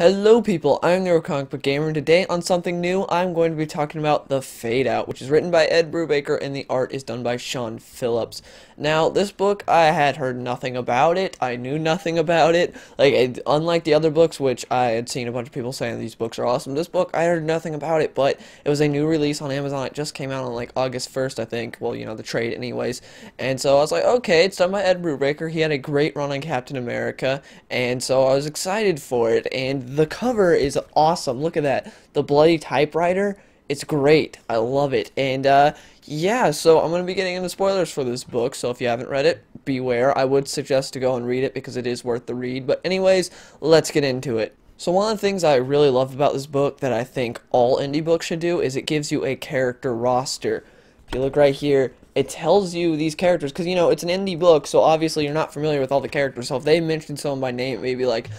Hello people, I'm the Comic Book Gamer and today on something new I'm going to be talking about The Fade Out which is written by Ed Brubaker and the art is done by Sean Phillips. Now this book I had heard nothing about it, I knew nothing about it, like it, unlike the other books which I had seen a bunch of people saying these books are awesome, this book I heard nothing about it but it was a new release on Amazon, it just came out on like August 1st I think, well you know the trade anyways, and so I was like okay it's done by Ed Brubaker, he had a great run on Captain America and so I was excited for it. And the cover is awesome. Look at that. The bloody typewriter. It's great. I love it. And uh, yeah, so I'm going to be getting into spoilers for this book. So if you haven't read it, beware. I would suggest to go and read it because it is worth the read. But anyways, let's get into it. So one of the things I really love about this book that I think all indie books should do is it gives you a character roster. If you look right here, it tells you these characters because you know it's an indie book, so obviously you're not familiar with all the characters. So if they mention someone by name, maybe like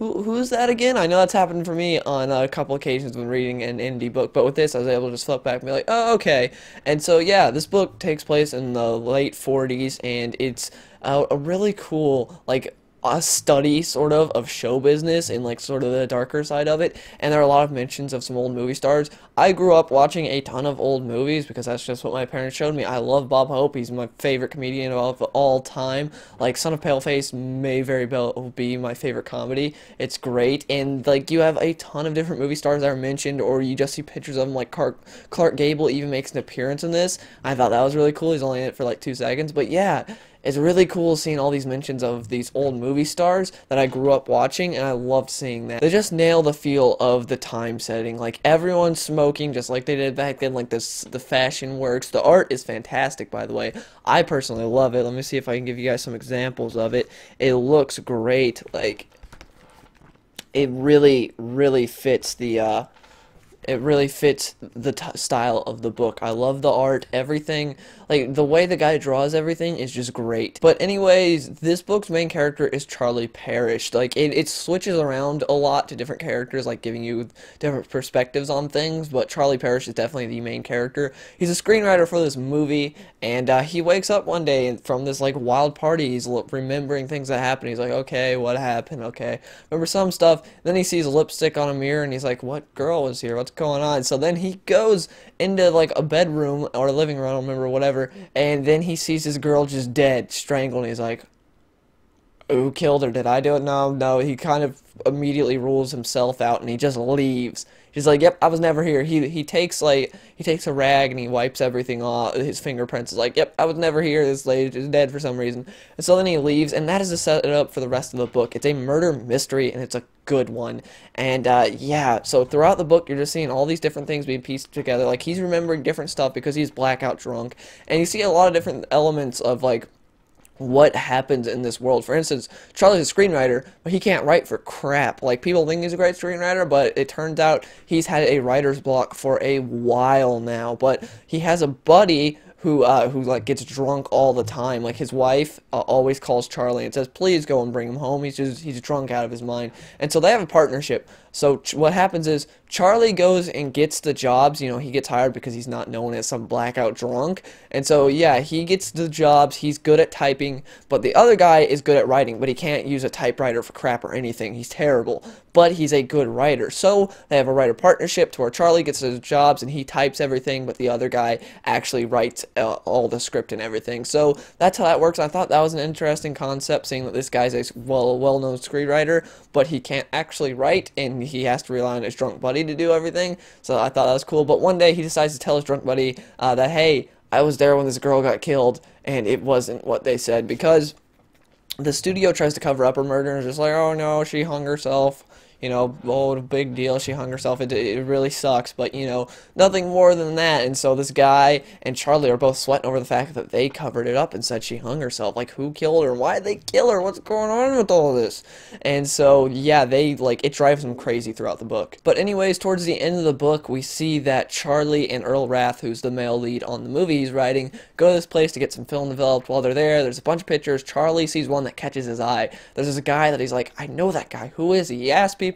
who, who's that again? I know that's happened for me on a couple occasions when reading an indie book, but with this, I was able to just flip back and be like, oh, okay. And so, yeah, this book takes place in the late 40s, and it's a, a really cool, like, a study sort of of show business and like sort of the darker side of it. And there are a lot of mentions of some old movie stars. I grew up watching a ton of old movies because that's just what my parents showed me. I love bob hope. He's my favorite comedian of all time. Like son of paleface may very well be my favorite comedy. It's great. And like you have a ton of different movie stars that are mentioned or you just see pictures of them like clark, clark gable even makes an appearance in this. I thought that was really cool. He's only in it for like two seconds. But yeah it's really cool seeing all these mentions of these old movie stars that I grew up watching, and I loved seeing that. They just nail the feel of the time setting. Like, everyone's smoking just like they did back then. Like, this, the fashion works. The art is fantastic, by the way. I personally love it. Let me see if I can give you guys some examples of it. It looks great. Like, it really, really fits the, uh, it really fits the style of the book. I love the art, everything. Like, the way the guy draws everything is just great. But anyways, this book's main character is Charlie Parrish. Like, it, it switches around a lot to different characters, like giving you different perspectives on things, but Charlie Parrish is definitely the main character. He's a screenwriter for this movie, and uh, he wakes up one day from this, like, wild party. He's remembering things that happened. He's like, okay, what happened? Okay. Remember some stuff. Then he sees lipstick on a mirror, and he's like, what girl was here? What's going on? So then he goes into, like, a bedroom or a living room, I don't remember, whatever, and then he sees his girl just dead, strangled, and he's like, who killed her? Did I do it? No, no. He kind of immediately rules himself out and he just leaves. He's like, "Yep, I was never here." He he takes like he takes a rag and he wipes everything off. His fingerprints is like, "Yep, I was never here. This lady is dead for some reason." And so then he leaves, and that is to set it up for the rest of the book. It's a murder mystery, and it's a good one. And uh, yeah, so throughout the book, you're just seeing all these different things being pieced together. Like he's remembering different stuff because he's blackout drunk, and you see a lot of different elements of like what happens in this world. For instance, Charlie's a screenwriter, but he can't write for crap. Like, people think he's a great screenwriter, but it turns out he's had a writer's block for a while now. But he has a buddy who uh, who like gets drunk all the time. Like his wife uh, always calls Charlie and says, "Please go and bring him home. He's just he's drunk out of his mind." And so they have a partnership. So what happens is Charlie goes and gets the jobs. You know, he gets hired because he's not known as some blackout drunk. And so yeah, he gets the jobs. He's good at typing, but the other guy is good at writing, but he can't use a typewriter for crap or anything. He's terrible, but he's a good writer. So they have a writer partnership to where Charlie gets his jobs and he types everything, but the other guy actually writes uh, all the script and everything. So that's how that works. I thought that was an interesting concept, seeing that this guy's a well well-known screenwriter, but he can't actually write, and he has to rely on his drunk buddy to do everything. So I thought that was cool. But one day he decides to tell his drunk buddy uh, that hey, I was there when this girl got killed, and it wasn't what they said because the studio tries to cover up her murder and is just like, oh no, she hung herself you know, oh, big deal, she hung herself. It, it really sucks, but, you know, nothing more than that. And so this guy and Charlie are both sweating over the fact that they covered it up and said she hung herself. Like, who killed her? Why did they kill her? What's going on with all this? And so, yeah, they, like, it drives them crazy throughout the book. But anyways, towards the end of the book, we see that Charlie and Earl Rath, who's the male lead on the movie he's writing, go to this place to get some film developed. While they're there, there's a bunch of pictures. Charlie sees one that catches his eye. There's this guy that he's like, I know that guy. Who is he? He asks people.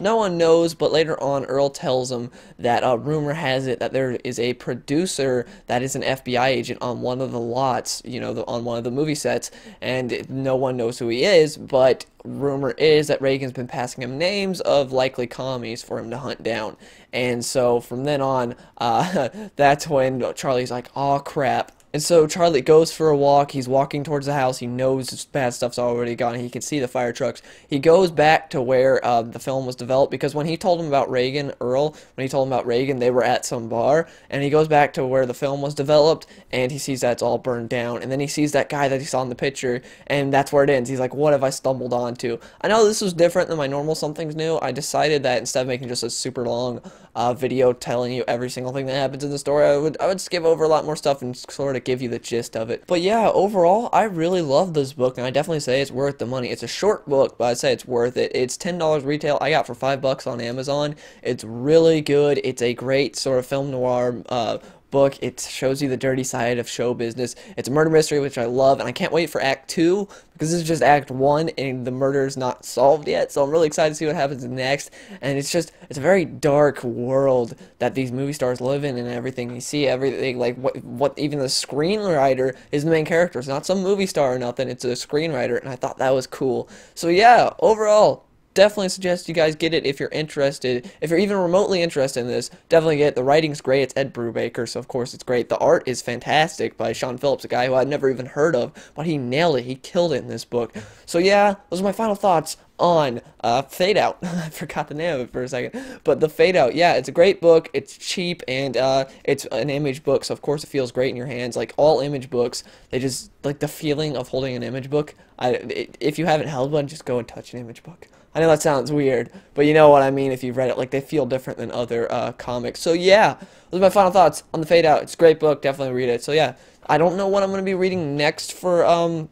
No one knows, but later on, Earl tells him that uh, rumor has it that there is a producer that is an FBI agent on one of the lots, you know, the, on one of the movie sets, and no one knows who he is, but rumor is that Reagan's been passing him names of likely commies for him to hunt down. And so from then on, uh, that's when Charlie's like, oh crap, and so Charlie goes for a walk. He's walking towards the house. He knows bad stuff's already gone. He can see the fire trucks. He goes back to where uh, the film was developed because when he told him about Reagan, Earl, when he told him about Reagan, they were at some bar. And he goes back to where the film was developed and he sees that it's all burned down. And then he sees that guy that he saw in the picture and that's where it ends. He's like, what have I stumbled onto? I know this was different than my normal Something's New. I decided that instead of making just a super long uh, video telling you every single thing that happens in the story, I would, I would skip over a lot more stuff and sort of give you the gist of it. But yeah, overall, I really love this book, and I definitely say it's worth the money. It's a short book, but I'd say it's worth it. It's $10 retail. I got for 5 bucks on Amazon. It's really good. It's a great sort of film noir uh, book. It shows you the dirty side of show business. It's a murder mystery, which I love, and I can't wait for Act 2, because this is just Act 1, and the murder is not solved yet, so I'm really excited to see what happens next, and it's just, it's a very dark world that these movie stars live in and everything. You see everything, like, what, what even the screenwriter is the main character. It's not some movie star or nothing, it's a screenwriter, and I thought that was cool. So yeah, overall, definitely suggest you guys get it if you're interested. If you're even remotely interested in this, definitely get it. The writing's great. It's Ed Brubaker, so of course it's great. The art is fantastic by Sean Phillips, a guy who I'd never even heard of, but he nailed it. He killed it in this book. So yeah, those are my final thoughts on uh, Fade Out. I forgot the name of it for a second. But the Fade Out, yeah, it's a great book. It's cheap and uh, it's an image book, so of course it feels great in your hands. Like all image books, they just like the feeling of holding an image book. I, if you haven't held one, just go and touch an image book. I know that sounds weird, but you know what I mean if you've read it. Like, they feel different than other uh, comics. So, yeah, those are my final thoughts on The Fade Out. It's a great book. Definitely read it. So, yeah, I don't know what I'm going to be reading next for um,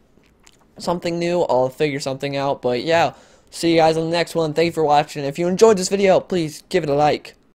something new. I'll figure something out. But, yeah, see you guys on the next one. Thank you for watching. If you enjoyed this video, please give it a like.